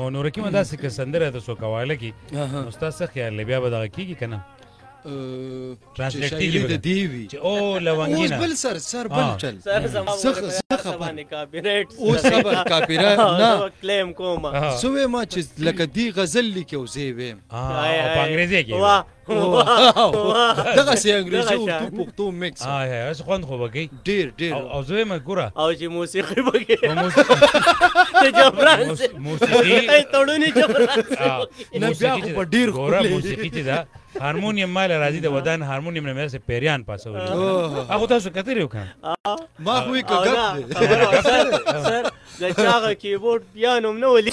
نو نو رکیمه داسې که سندره د څو کواله کی نو تاسو خیال بیا به دغه کیږي کنه ترانسلیټیږي د دی وی چې او لونګینا اوس بل سر سر بل چل زخ زخ باندې کاپی رائټ او صبر کاپی رائټ نه کلیم کوم سوې ما چې لکه دی غزل لیکو زی ویم او په انګریزي کې دغه سي انګريزي اردو پښتو ميکس ها هي اس خوند خو بګي ډير ډير او زه ما ګوره او چې موسيقي بګي ته جبران موسيقي ته تړونی جبران نه بیا خو په ډير ګوره موسيقي چې دا هارمونیم مال راځي د ودان هارمونیم نه مې سه پیریان پاسول هغه تاسو کتر یو کان ما خو یې کګب سر د چاغه کیبورډ پیانو نه ولي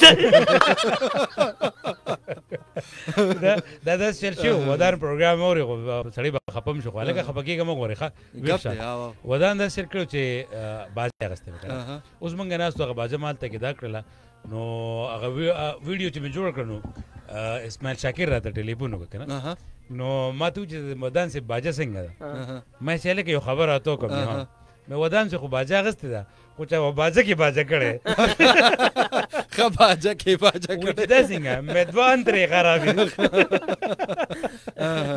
دا داسې چل شي ودان پروګرام اوري خو سړی به خپه هم شي خو هلکه خپه کېږه مه ګورې ښه ویښ شه ودان داسې چل کړی چې باجه یې اخیستې وه که نه اوس مونږ ناست هغه باجه ما هلته کې دا کړله نو هغه ویډیو چې مې جوړ کړه نو اسماعیل شاکر راته ټلیفون وکړ که نه نو ما ته چې ودان صاحب باجه څنګه ده ما چې هلکه یو خبر راته وکړه مې ودان سي خو باجه غستې ده خو چا باجه کې باجه کړی خو باجه کې باجه کړی دا څنګه مې دوه انترې خرابې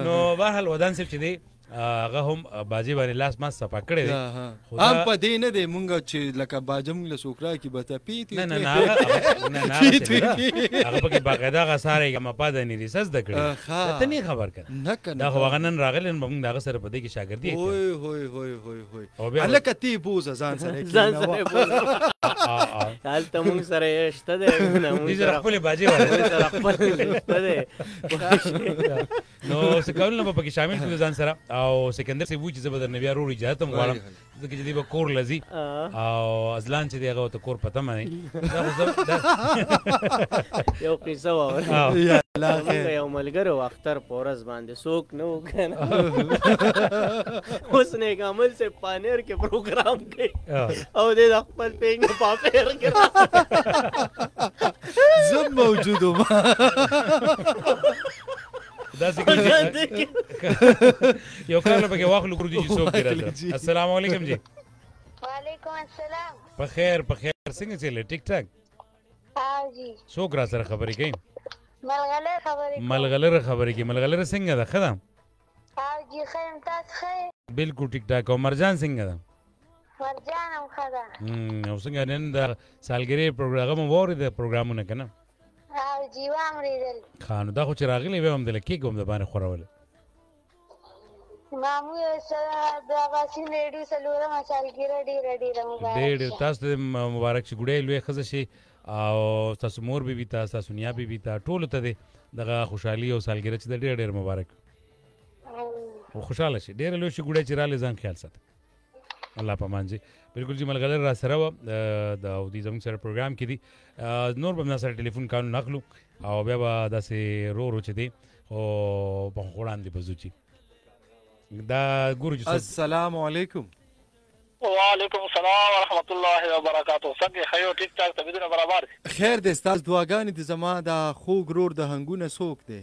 نو بهرحال ودان سي چې دی هغه هم باجی باندې لاس ما صفا کړی دی هم په دې نه دی مونږ چې لکه باجه مونږ له سوکرا کې به ته پیتی نه نه نه هغه پکې باقاعده هغه ساره یې ما پاده نه ریسس د کړی ته نه خبر کړه دا هغه نن راغلی مونږ دغه سره په دې کې شاګردي هوی هوی هوی هوی هوی او بیا به- الکه تی بوزه ځان سره ځان سره کېنوه. یې بوزه. هلته مونږ سره یې شته دی نه مونږ دې سره سره خپل باجې مونږ وایي سره خپل شته دی نو سکارونه به پکې شامل کړو ځان سره او سکندر سی وو چې زه به درنه بیا ورور اجازه هم غواړم ځکه چې دی به کور لذي آه. او ازلان چې دی هغه ته کور پته مانی دا خو زه- دا- یو قصه واوره آه. یا الله زمونږ خیر یو ملګری و اختر په ورځ باندې څوک نه و که نه اوس نیک عمل صاحب پانیر کې پروګرام کوي او دی د خپل پینګ پاپیر کې زه موجود وم دا څه یو کار به کې واخلو ګورو جی څوک دی راځه السلام علیکم جی وعلیکم السلام په خیر په خیر څنګه چلې ټیک ټاک څوک را سره خبرې کوي ملغلر خبرې کوي ملغلر خبرې کوي ملغلر څنګه ده ښه ده او جی ښه یم تاسو ښه یې بلکل ټیک ټاک او مرجان څنګه ده مرجان هم ښه ده او څنګه نن د سالګرې پروګرام مو واورېده پروګرامونه که نه او جی واورېدل ښه نو دا خو چې راغلی وی همدله کیک هم د باندې خورولی مامو سره د اباسین ریډیو څلورمه سالګیره ډیره ډیره مبارک ډیر ډیر تاسو ته مبارک شي ګډه لوی خزه شي او تاسو مور بیبي ته تاسو نیا بیبي ته ټول ته دې دغه خوشحالي او سالګیره چې ډیر ډیر مبارک او خوشاله شي ډیر لوی شي ګډه چې را لزان خیال ساتي الله پامان جی بالکل جی ملګری را سره و د او دې زموږ سره پروګرام کې دي نور به سره ټلیفون کانو نخلو او بیا به داسې رو رو چې دي او په خوران دي بزو چی دا ګورو چې السلام علیکم وعلیکم السلام ورحمت الله وبرکاته څنګه خیو ټیک ټاک تبیدونه برابر خیر دې ستاسو دعاګانې دې زما د خوګ رور د هنګونه سوک دی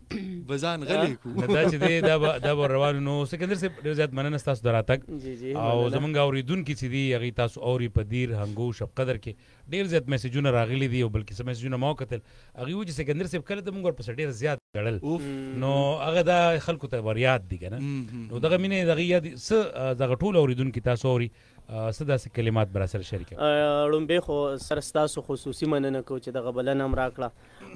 به ځان غلی کو نه دا چې دی دا به دا به روان نو سکندر صاحب ډېر زیات مننه ستاسو د راتګ جی جی او مننه زمونږ اورېدونکي چې دي هغوی تاسو اوري په دیر هنګو شب قدر کې ډېر زیات میسجونه راغلي دي او بلکې څه میسجونه ما وکتل هغوی وایي چې سکندر صاحب کله ته مونږ ورپسې ډېر زیات ګړل اوف نو هم، هغه دا خلکو ته وریاد دي که نه هم، هم، نو دغه هم. مینه دغه یاد څه دغه ټول اورېدونکي تاسو اوري څه داسې کلمات به راسره شریک کړئ؟ ړومبی خو سر ستاسو خصوصي مننه کوو چې دغه بلنه هم راکړه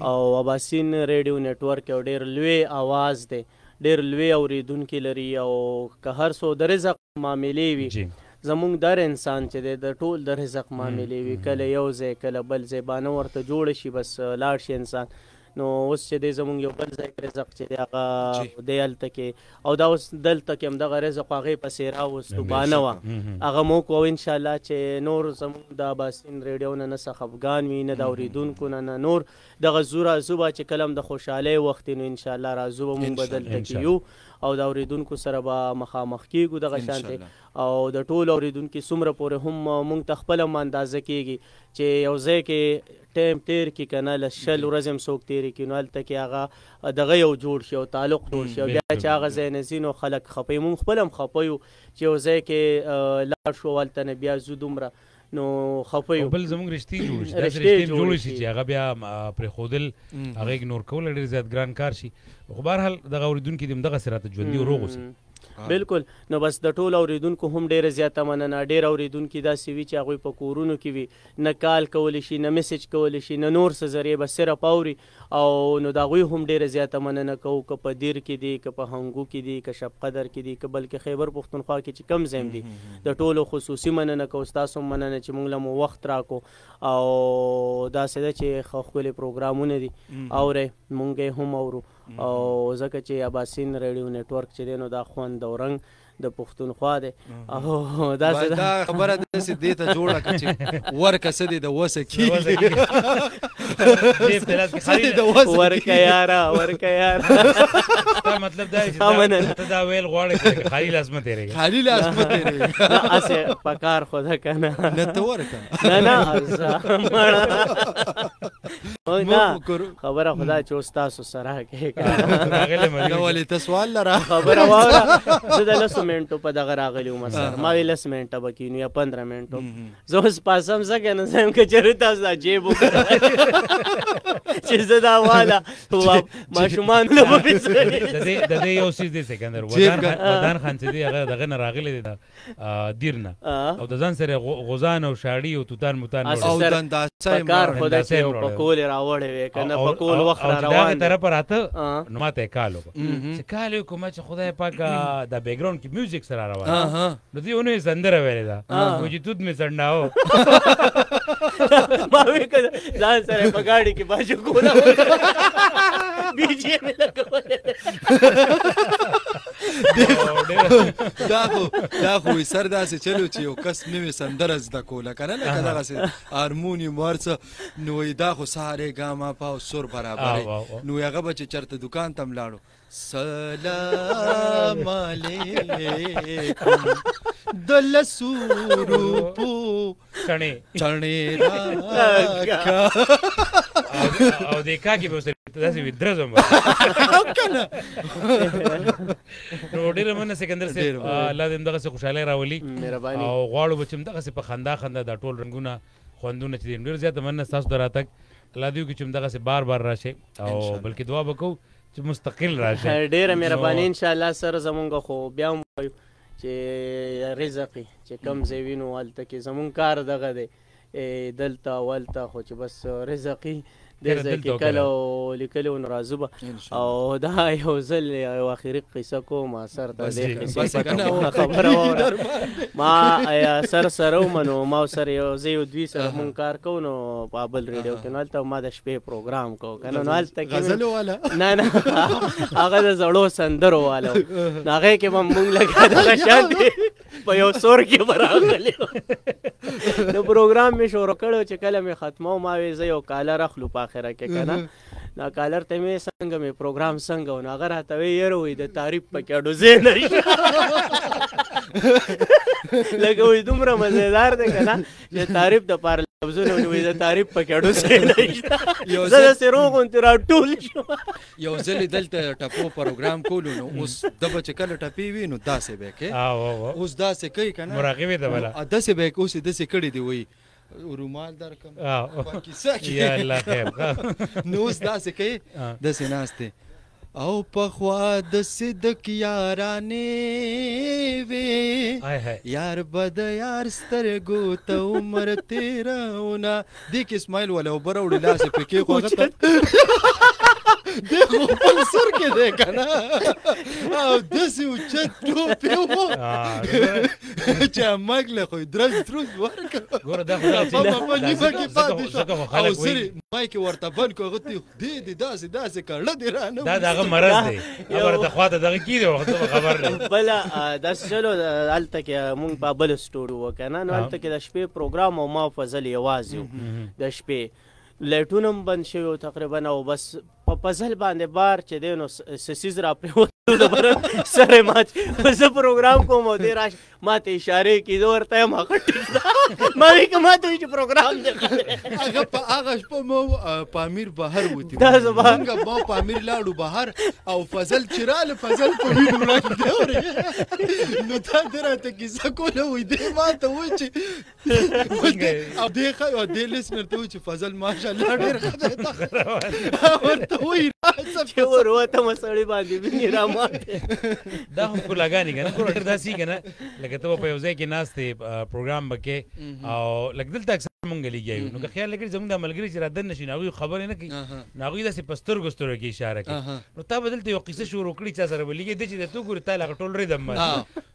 او اباسین ریډیو نیټورک یو ډیر لوی اواز دی ډیر لوی اوریدونکي لري او که هر څو د رزق معاملې وي جی. زموږ در انسان چې دی د ټول د رزق معاملې وي کله یو ځای کله بل ځای بانه ورته جوړه شي بس لاړ شي انسان نو اوس چې دی زموږ یو بل ځای کې رزق چې دی هغه جی. او دی هلته کې او دا اوس دلته کې هم دغه رزق هغې پسې راوستو بې بانه وه شکه. مهم. هغه مو وکړو او انشاءالله چې نور زموږ د اباسین ریډیو نه نه څه خفګان وي نه د اورېدونکو نه نه نور دغه ځو راځو به چې کله هم د خوشحالۍ وخت وي نو انشاءالله راځو به مونږ به انشاءالله. دلته کې انشاءالله. یو او د اورېدونکو سره به مخامخ کېږو دغه شانتې انشاءالله. او د ټولو اوریدونکي څومره پورې هم مونږ ته خپله هم اندازه کیږي چې یو ځای کې ټایم تیر کړي کنه لس شل ورځې هم څوک تیرې کړي نو هلته کې هغه دغه یو جوړ شي او تعلق جوړ شي او بیا چې هغه ځای نه ځي نو خلک خپه وي مونږ خپله هم خپه یو چې یو ځای کې لاړ شو او هلته نه بیا ځو دومره نو خفه یو بل زموږ رشتي جوړ شي داسې رشتي جوړ شي چې هغه بیا پر خودل هغه اګنور کول ډیر زیات ګران کار شي خو بهرحال دغه اوریدونکو دې دغه سره ته ژوندۍ او روغ اوسي بلکل نو بس د ټولو اوریدونکو هم ډیره زیاته مننه ډیر اوریدونکي داسې وي چې هغوی په کورونو کې وي نه کال کولی شي نه میسج کولی شي نه نور څه ذریعه بس صرف اوري او نو د هغوی هم ډیره زیاته مننه کوو که په دیر کې دي که په هنګو کې دي که شب قدر کې دي که بلکې خیبر پښتونخوا کې چې کوم ځای هم دي د ټولو خصوصي مننه کوو ستاسو هم مننه چې موږ له مو وخت راکو او داسې ده چې ښه ښکلي پروګرامونه دي اورئ موږ یې هم اورو او ځکه چې اباسین ریډیو نیټورک چې دی نو دا خوند او رنګ د پښتونخوا دی او داسې دا خبره داسې دې ته جوړه کړه چې ورکه څه دې د وسه کېږي ورکه یاره ورکه یاره ستا مطلب دا چې ته دا ویل غواړې چې خالي لاس مه تېرېږي خالي لاس مه تېرېږي هسې په کار خو ده که نه نه ته ورکه نه نه نه خبره خدا چې اوس تاسو سره کې نه ولې ته سوال لره خبره واره زه د لسو منټو په دغه راغلی وم سر ما وی لس منټه به کینو یا پندره منټو زه اوس پاسم زه که نه زم که چېرې تاسو دا جیب وکړه چې زه دا واله ماشومان له به د دې یو څیز دی سکندر ودان خان چې دی هغه دغه نه راغلی دی دیرنه او د ځان سره غوزان او شاړی او توتان موتان او دنداسه یې کار خو ده چې په کول راوړې وې کنه په کول وخت را روان دغه طرف راته نو ماته کال وکړ چې کال یې کوم چې خدای پاک د بیک ګراوند کې میوزیک سره روان نو دی ونه سندره ویلې دا نو چې توت می سنداو ما وې کړه ځان سره په گاډي کې باجو کولا بي جي مې لګولې دا خو دا خو سر داسې چلو چې یو کس نوې سندره زده کوله که نه لکه دغسې هارمونیم هر څه نو وایي دا خو سارې ګاما پا او سور برابرې نو هغه به چې چېرته دوکان ته هم لاړو سلام علیکم د لسو روپو چڼې چڼې راکا او د کا کې به اوس داسې وي درځم کنه نو ډیره مننه سکندر صاحب ډېر مننه. الله دې دغه خوشاله راولي مهرباني او غواړو بچم دغه په خندا خندا دا ټول رنگونه خوندونه چې دي ډیر زیات مننه تاسو دراتک الله دې وکړي چې دغه بار بار راشي او انشاءالله. بلکې دعا وکړو چې مستقل راشي ډیره مهرباني نو- ان شاء الله سره زمونږ خو بیا هم وایو چې رزق یې چې کوم ځای وي نو هلته کې زمونږ کار دغه دی دلته او هلته خو چې بس رزق یې دې ځای کې کله او لیکلی و نو راځو به او دا یو ځل یو اخري قصه کوم سر ته دې قصه خبره وره ما سر سره ومنو ما سره یو زه یو دوی سره مونږ کار کوو نو په بل ریډیو کې نو هلته ما د شپې پروګرام کوو کنه نو هلته کې غزلو والا نه نه هغه د زړو سندرو والا هغه کې مم مونږ لګا د شان دی په یو سور کې براغلی نو پروګرام می شروع کړو چې کله می ختمو ما وی زه یو کال راخلو په اخره کې کنه نا کالر ته می څنګه می پروګرام څنګه و ناغه راته وی یره وی د تعریف پکې اډو زین لګوي دومره مزیدار دی کنه د تعریف د پاره لفظونه نو د تعریف په کډو سره نشته زه د سرو غونتی را ټول شو یو ځل دلته ټپو پروګرام کولو نو اوس د بچ کله ټپی وی نو داسې به کې اوس داسې کوي کنه مراقبه ده ولا داسې به اوس داسې کړی دی وی رومال درکم او کیسه یا الله خیر نو اوس داسې کوي داسې ناشته او پخوا د صدق یارانې وې یار به د یار سترګو ته عمر تېروونه دې کې اسماعیل وله اوبه راوړي لاس یې پکې خو هغه ته د خو خپل سر کې دی که نه او داسې اوچت ټوپ یې و چې هماګ له خو یې درز درز ورکړ ګوره دا خو داسې نیمه کې پاتې شو او سرې مای کې ورته بند کړو هغه ته یې دی دی داسې داسې کړه دی را نه دا دغه مرض دی خبر ته خواته دغه کی دی وخت خبر نه بل دا چلو الته کې مونږ په بل سټوري وکنه نو الته کې د شپې پروګرام او ما فضل یوازې د شپې لټون هم بند شوی او تقریبا او بس په پزل باندې بار چې دینو سسیز را پریوت د بر سره مات زه پروګرام کوم او دی راش ما ته اشاره کی زه ورته یم هغه ټیک ده ما وی که ما ته وی چې پروګرام دی هغه په هغه شپه مو پامیر بهر وتی دا زما څنګه مو پامیر لاړو بهر او فضل چرال فضل په وینو وړاندې نو تا دراته کیسه کوله وې دې ما ته وې چې او دې خو او دې لسنر ته و چې فضل ماشاءالله ډېر ښه دی تا خو ورته وایي راځه چې وروته مو سړی باندې ویني را ماته دا خو ښکلاګانې که نه ګوره ډېر داسې که نه لکه ته به په یو ځای کې ناست یې پروګرام به کې او لکه دلته اکثر مونږ لګیا یو نو که خیال لګړي زمونږ د ملګري چې را دن نشي نو هغوی خبرې نه کوي نو هغوی داسې په سترګو سترګو کې اشاره کوي نو تا به دلته یو قصه شروع کړي چا سره به لګي دی چې ته ګوري تا لغه ټول ریدم ما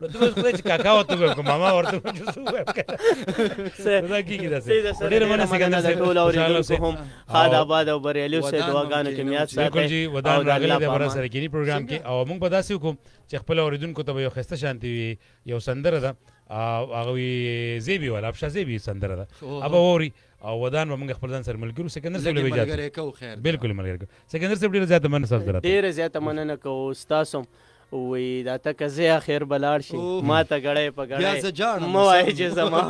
نو ته خدای چې کاکا وته ویم کوم ماما ورته ویم چې سو ویم کنه دا کیږي دا څه ډیر مننه سکندر صاحب ټول اوریدونکو هم خاد آباد او بریالي اوسئ دعاګانو کې میات ساتئ بالکل جی ودان راغلی د برا سره کینی پروګرام کې او موږ به داسې وکړو چې خپل اوریدونکو ته یو خسته شانتي وي یو سندره ده او هغه زیبی ولا افشا زیبی سندره ده ابا ووري او ودان به موږ خپل ځان سره ملګرو سکندر صاحب لږ ملګری کو خیر بالکل ملګری کو سکندر صاحب ډیر زیاته مننه تاسو درته ډیر زیاته مننه کو تاسو وی دا ته کزه اخر بلاړ شي ما ته غړې په غړې مو وای چې زما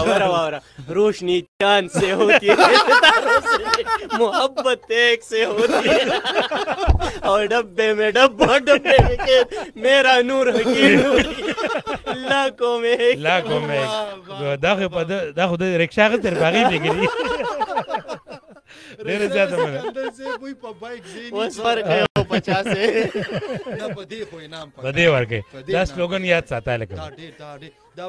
خبره وره روشنی چاند سے ہوتی ہے محبت ایک سے ہوتی ہے اور ڈبے میں ڈبا ڈبے میں میرا نور حکیم لاکھوں میں لاکھوں میں دا خو په دا خو د رکشا غ تر باغې دی ګری ډېر زیاته مله دا سه کوئی په بایک زینی اوس فرق یو 50 نه په دې خو انعام په دې ورکه دا سلوګن یاد ساته لکه دا ډېر دا ډېر دا